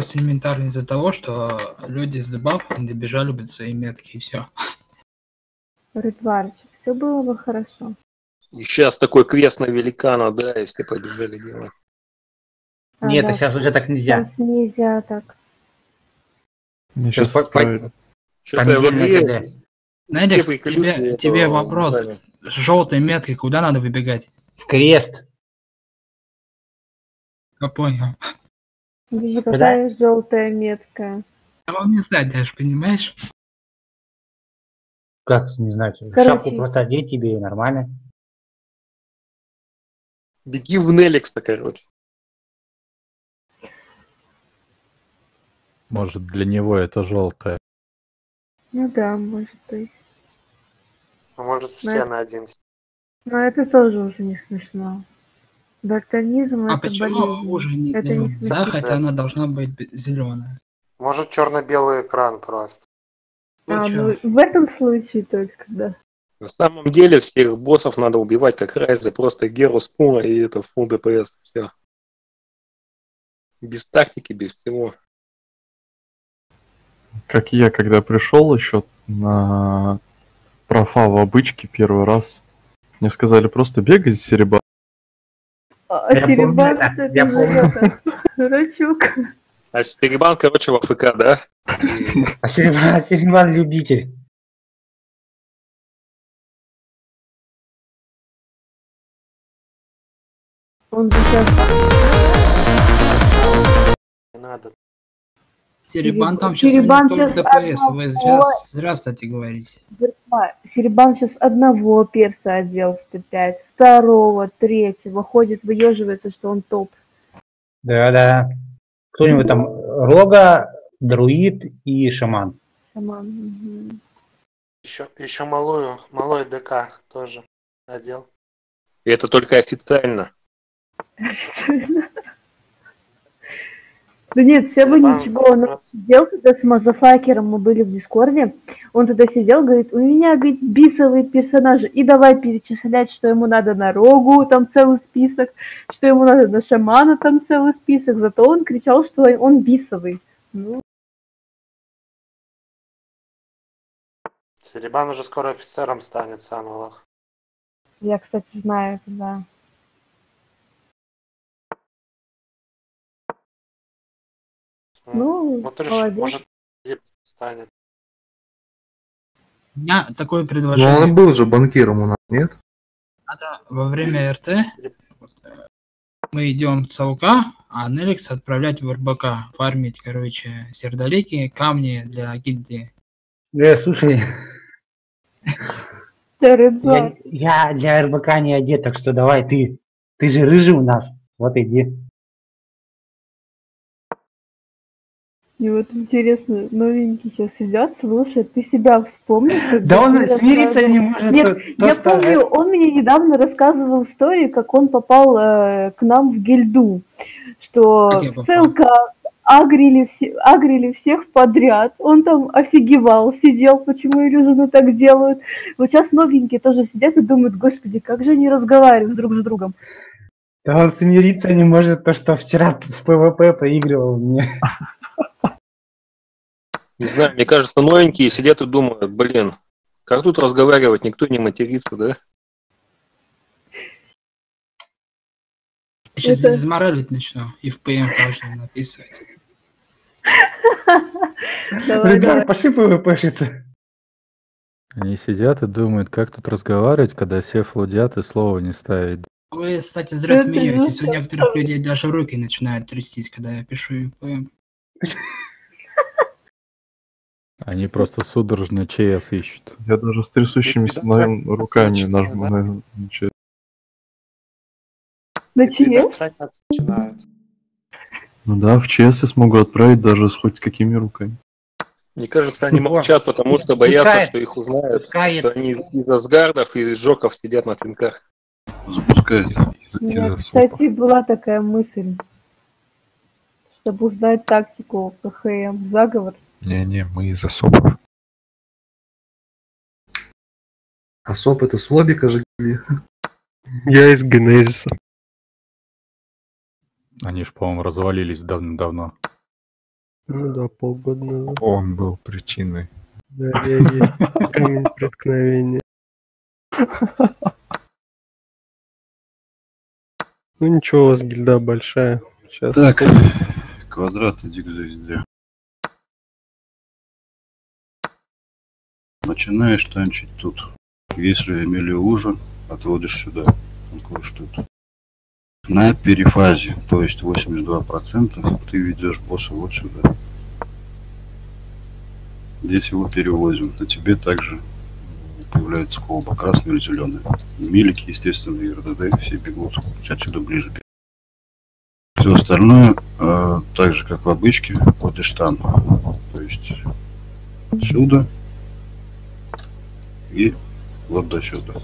Просто элементарно из-за того, что люди с дебафом добежали бы до своей метки и все. Рыдварчик, все было бы хорошо. И сейчас такой квест на великана, да, и все побежали делать. А, Нет, да, а сейчас уже так нельзя. Сейчас нельзя так. Мне Сейчас сейчас по- по-. Что-то. Неликс, тебе, тебе вопрос. дали. С желтой меткой куда надо выбегать? В крест. Я понял. Вижу, какая желтая метка. Я вам не знать даже, понимаешь? Как, не знаю, Короче. шапку просто одеть тебе и нормально. Беги в Неликс-то, короче. Может, для него это желтое. Ну да, может быть. А может все на один. Но это тоже уже не смешно. Дальтонизм А это почему болезнь. уже не это не смешно. Да, хотя она должна быть зеленая. Может черно-белый экран просто. А, ну, в этом случае только, да. На самом деле всех боссов надо убивать как Райза, просто Геру Спуна и это фул ДПС. Все. Без тактики, без всего. Как я, когда пришел еще на профа в обычке первый раз, мне сказали просто бегай за сереба. А Я Серебан, помню это, я же помню. это, дурачок. А Стеребан, короче, в АФК, да? А Серебрян, Серебрян любитель. Он сейчас... Не надо. Серебан там сейчас у Серебан них только ДПС. Вы зря, одного- зря, кстати, говорите. Серебан сейчас одного перса одел в Т5, второго, третьего, ходит, выеживается, что он топ. Да-да. Кто-нибудь там Рога, Друид и Шаман. Шаман. мгм. Еще, еще малую, малой ДК тоже одел. И это только официально. Да нет, все бы ничего, он сидел, когда с Мазафакером мы были в Дискорде, он тогда сидел, говорит, у меня, говорит, бисовые персонажи, и давай перечислять, что ему надо на Рогу, там целый список, что ему надо на Шамана, там целый список, зато он кричал, что он бисовый. Ну, Серебан уже скоро офицером станет, Санвалах. я, кстати, знаю это, да. Ну, Вот может, станет. У меня такое Ну, предложение. он был же банкиром у нас, нет? Надо во время РТ мы идем в ЦЛК, а Неликс отправлять в РБК, фармить, короче, сердолики, камни для гильдии. Э, слушай, я, я для РБК не одет, так что давай ты. Ты же рыжий у нас. Вот иди. И вот интересно, новенькие сейчас сидят, слушают, ты себя вспомнишь? Да он смириться не может, Нет, то- я что- помню, он мне недавно рассказывал историю, как он попал э, к нам в гильду, что? ЦЛК агрили, все, агрили всех подряд, он там офигевал, сидел, почему иллюзионы так делают. Вот сейчас новенькие тоже сидят и думают, господи, как же они разговаривают друг с другом. Да он смириться не может, то, что вчера в ПВП проигрывал мне. Не знаю, мне кажется, новенькие сидят и думают, блин, как тут разговаривать, никто не матерится, да? Сейчас Это- здесь моралить начну и в ПМ тоже написывать. Давай, Ребят, давай. пошли ПВПшиться. Они сидят и думают, как тут разговаривать, когда все флудят и слова не ставить. Вы, кстати, зря смеетесь. У некоторых людей даже руки начинают трястись, когда я пишу им ПМ. Они просто судорожно ЧС ищут. Я даже с трясущимися наверное, руками нажму на начать. На чье? Предотвратять начинают. Ну да, в ЧС я смогу отправить даже с хоть какими руками. Мне кажется, они молчат, потому что боятся, что их узнают. Что они из- из асгардов и из жоков сидят на твинках. Запускает У меня, кстати, была такая мысль, чтобы узнать тактику КХМ, заговор. Не-не, мы из особов. Особ это с лобика же. Я из Генезиса. Они ж, по-моему, развалились давно-давно. Ну да, полгода назад. Он был причиной. Да, я есть камень преткновения. Ну ничего, у вас гильда большая. Сейчас. Так, квадрат, иди к звезде. Начинаешь танчить тут. Если имели ужин, отводишь сюда. Танкуешь тут. На перифазе, то есть 82%, ты ведешь босса вот сюда. Здесь его перевозим. На тебе также появляется колба, красный или зеленый. Милики, естественно, и РДД все бегут отсюда ближе. Все остальное, э, так же как в обычке, под иштан. То есть сюда и вот до сюда.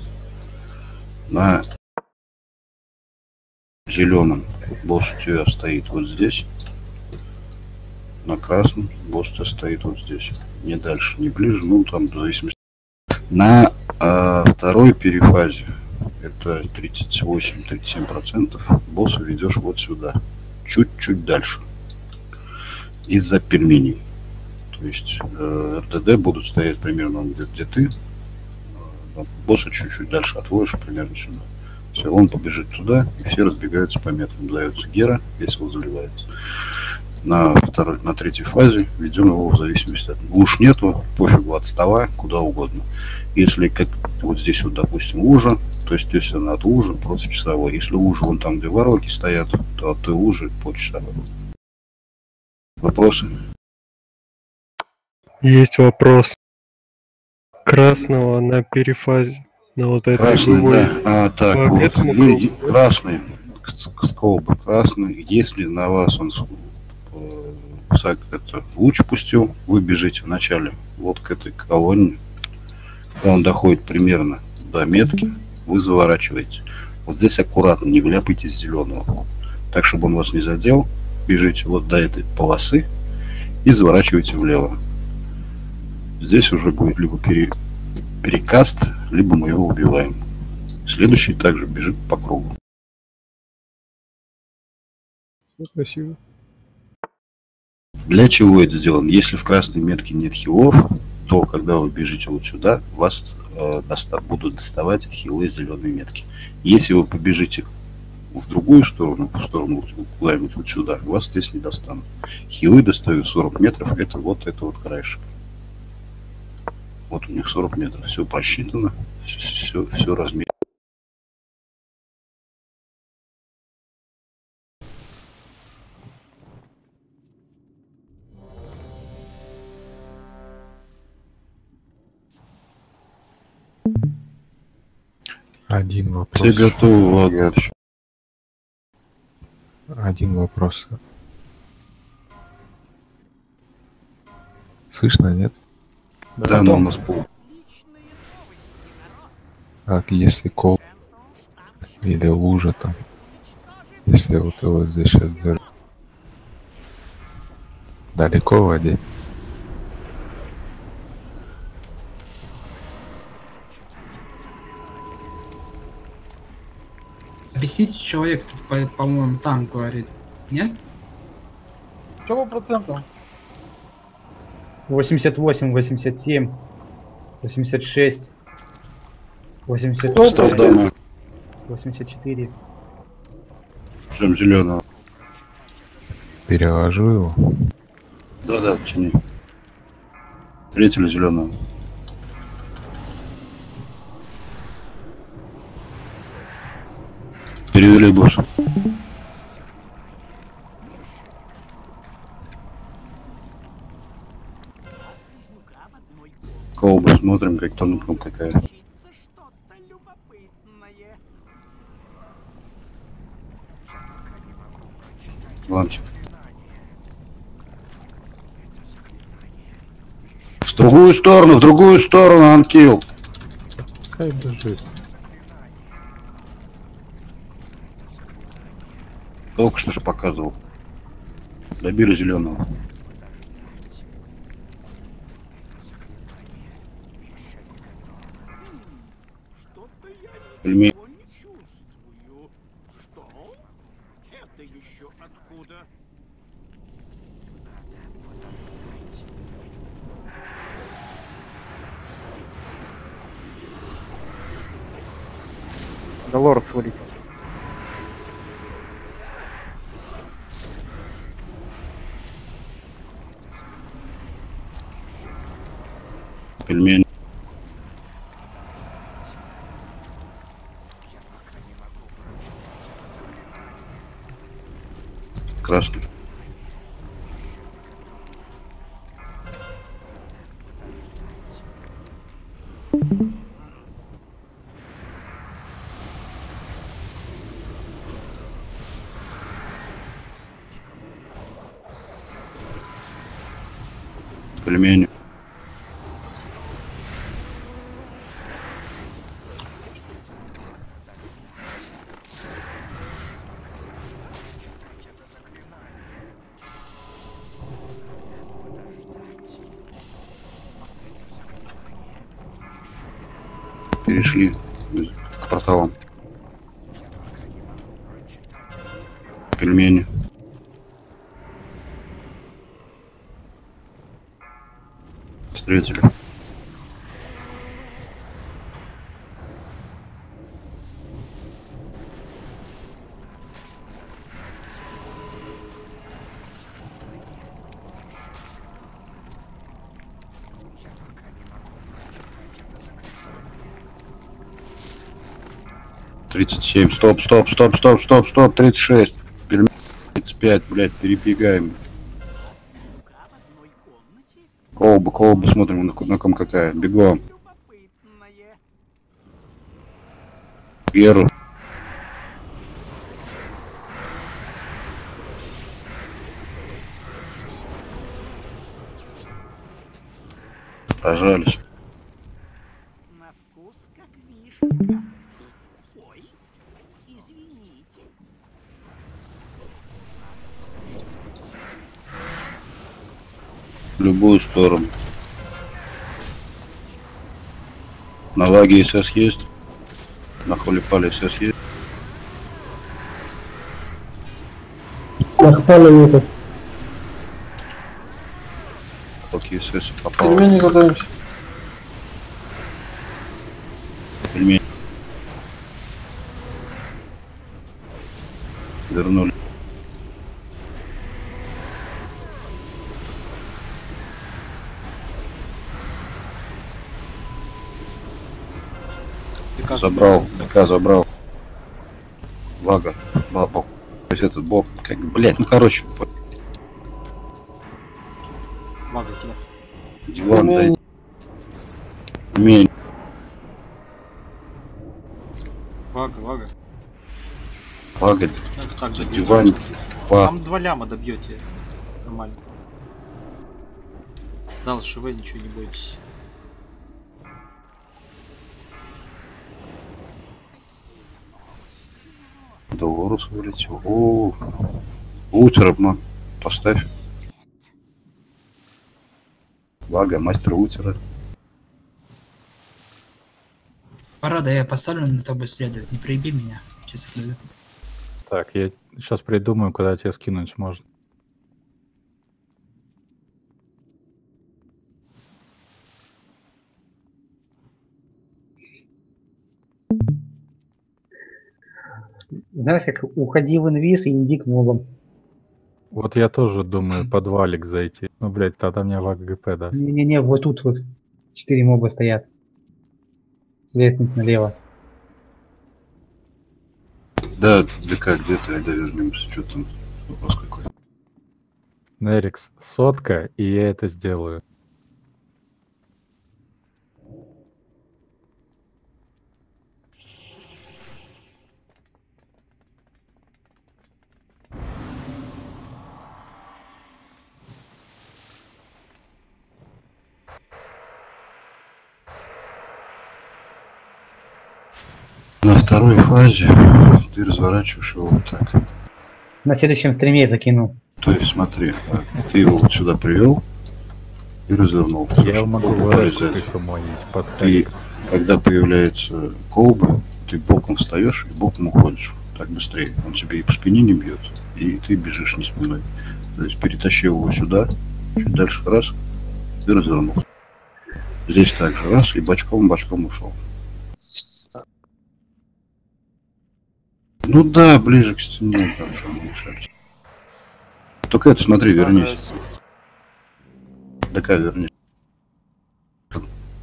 На зеленом босс у тебя стоит вот здесь. На красном босс у тебя стоит вот здесь. Не дальше, не ближе, ну там в зависимости. На э, второй перефазе это 38-37% босса ведешь вот сюда. Чуть-чуть дальше. Из-за пельменей. То есть э, РДД будут стоять примерно где, где ты. Босса чуть-чуть дальше отводишь, примерно сюда. Все, он побежит туда, и все разбегаются по метрам. Дается гера, весело заливается. На, второй, на третьей фазе ведем его в зависимости от... Уж нету, пофигу, от куда угодно. Если как вот здесь вот, допустим, ужин, то есть, естественно, от ужин против часовой. Если ужин вон там, где воронки стоят, то от ужин по часовой. Вопросы? Есть вопрос. Красного на перефазе. На вот этой Красный, другой. да. А, так, По вот. Ну, кругу, красный, с- с колбы красный. Если на вас он с- э, это, луч пустил, вы бежите вначале вот к этой колонне. Когда он доходит примерно до метки, вы заворачиваете. Вот здесь аккуратно, не вляпайтесь зеленого. Так, чтобы он вас не задел, бежите вот до этой полосы и заворачиваете влево. Здесь уже будет либо пере- перекаст, либо мы его убиваем. Следующий также бежит по кругу. Спасибо. Для чего это сделано? Если в красной метке нет хилов, то когда вы бежите вот сюда, вас э, доста- будут доставать хилы зеленой метки. Если вы побежите в другую сторону, в сторону куда-нибудь вот сюда, вас здесь не достанут. Хилы достают 40 метров, это вот это вот краешек. Вот у них 40 метров, все просчитано, все, все, все размерено. Один вопрос. Все готовы, Вагач. Один вопрос. Слышно, нет? Да, но у нас пол. А если кол или лужа там, если вот его здесь сейчас держать. далеко в воде, Объясните, человек тут, по- по-моему, там говорит. Нет? Что по процентам? 88, 87, 86, 80, Стоп, дома. 84. Ждем зеленого. перевожу его. Да, да, тяни. Встретили зеленого. Перевели босса. Колба, смотрим, как тонком какая. Ламчик. В другую сторону, в другую сторону, анкил. Пускай бежит. Только что же показывал. Добили зеленого. Пельмень. Это еще Долорес вылетел. Пельмени. Красный. Пельмени. Перешли 37. Стоп, стоп, стоп, стоп, стоп, стоп. 36. Пельмени 35, блядь, перебегаем. Колба, колба, смотрим, на, на ком какая. Бегом. Геру. Пожались. В любую сторону. На лаге СС есть. На холипале СС есть. Нахпала нету. Поки СС попал. Пельмени готовимся. Пельмени. Вернули. Забрал, ДК забрал. Вага, баба. То есть этот боб, как, блять, ну короче, Мага кида. диван, дай. Мень. Вага, вага. Вага, Ну, это так же. диван, фа. Там два ляма добьете. Нормально. Дальше вы ничего не бойтесь. Долорус вылетел. О, Утер обман. Поставь. Вага, мастер Утера. Парада я поставлю на тобой следовать, не проеби меня. Так, я сейчас придумаю, куда тебя скинуть можно. Знаешь, как уходи в инвиз и иди к мобам. Вот я тоже думаю под валик зайти. Ну, блядь, тогда мне ваг ГП даст. Не-не-не, вот тут вот четыре моба стоят. С лестницы налево. Да, ДК где-то, айда вернемся. Что там? Вопрос какой. Нерикс, сотка, и я это сделаю. На второй фазе ты разворачиваешь его вот так. На следующем стриме я закину. То есть смотри, ты его вот сюда привел и развернул. Я могу еще монить под И когда появляется колба, ты боком встаешь и боком уходишь. Так быстрее. Он тебе и по спине не бьет, и ты бежишь не спиной. То есть перетащил его сюда, чуть дальше раз, и развернул. Здесь также раз, и бочком-бочком ушел. Ну да, ближе к стене, там что мешать. Только это смотри, вернись. Такая вернись.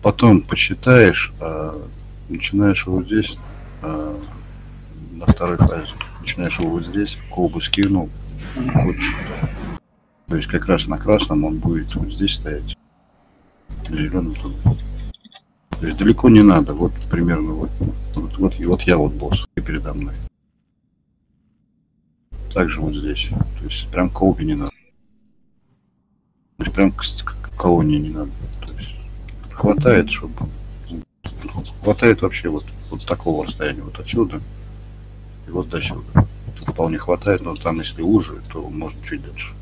Потом посчитаешь, а, начинаешь его здесь, а, на второй фазе. Начинаешь его вот здесь, колбу скинул, вот сюда. То есть как раз на красном он будет вот здесь стоять. Зеленый тут. То есть далеко не надо. Вот примерно вот, вот, вот, вот я вот босс и передо мной. Также вот здесь. То есть прям к не надо. То есть прям к, колонии не надо. То есть хватает, чтобы хватает вообще вот, вот такого расстояния вот отсюда и вот до сюда. Вполне хватает, но там если уже, то можно чуть дальше.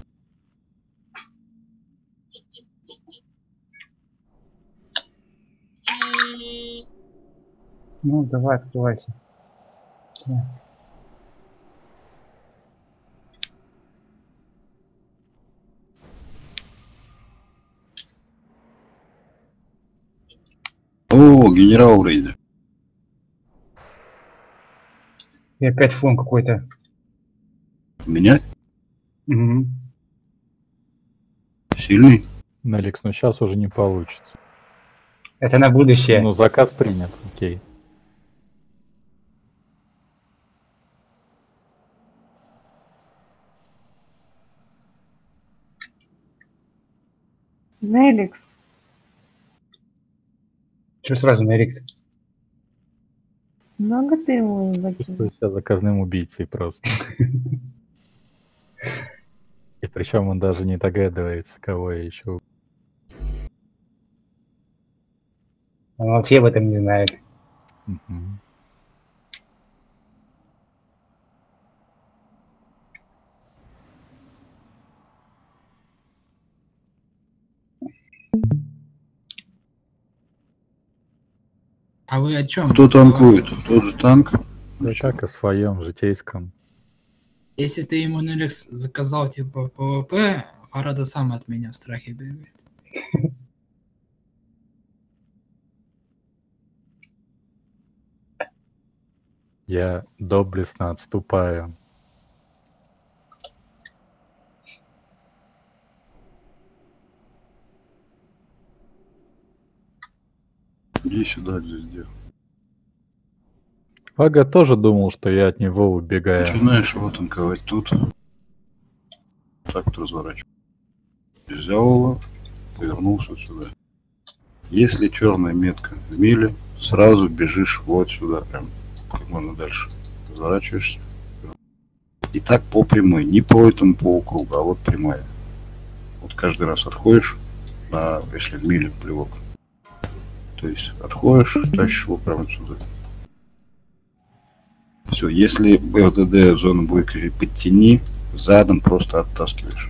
Ну, давай, открывайся. Да. О, генерал в рейде. И опять фон какой-то. Меня? Угу. Сильный? Алекс, ну сейчас уже не получится. Это на будущее. Ну, заказ принят, окей. Неликс. Че сразу на Эрикс? Много ты ему Чувствую закинул. себя заказным убийцей просто. И причем он даже не догадывается, кого я еще. Он вообще об этом не знает. Мгм. А вы о чем? Кто танкует? Тот же танк? Да так, о своем житейском. Если ты ему Нелекс заказал типа ПВП, Арада сам от меня в страхе бегает. Я доблестно отступаю. Иди сюда, где. Вага тоже думал, что я от него убегаю. Начинаешь его танковать тут. Так вот разворачивай. Взял его, повернулся сюда. Если черная метка в миле, сразу бежишь вот сюда, прям как можно дальше. Разворачиваешься. И так по прямой, не по этому полукругу, а вот прямая. Вот каждый раз отходишь, на, если в миле плевок. То есть отходишь, тащишь его прямо сюда. Все, если РДД зону будет подтяни, задом просто оттаскиваешь.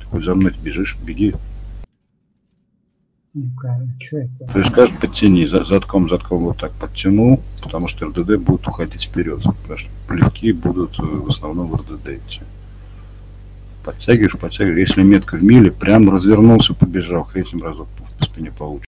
Ты хоть за мной бежишь, беги. Что это? То есть скажешь подтяни, за- задком, задком вот так подтянул, потому что РДД будет уходить вперед. Потому что плевки будут э, в основном в РДД идти. Подтягиваешь, подтягиваешь. Если метка в миле, прям развернулся, побежал, хрень разок по спине получишь.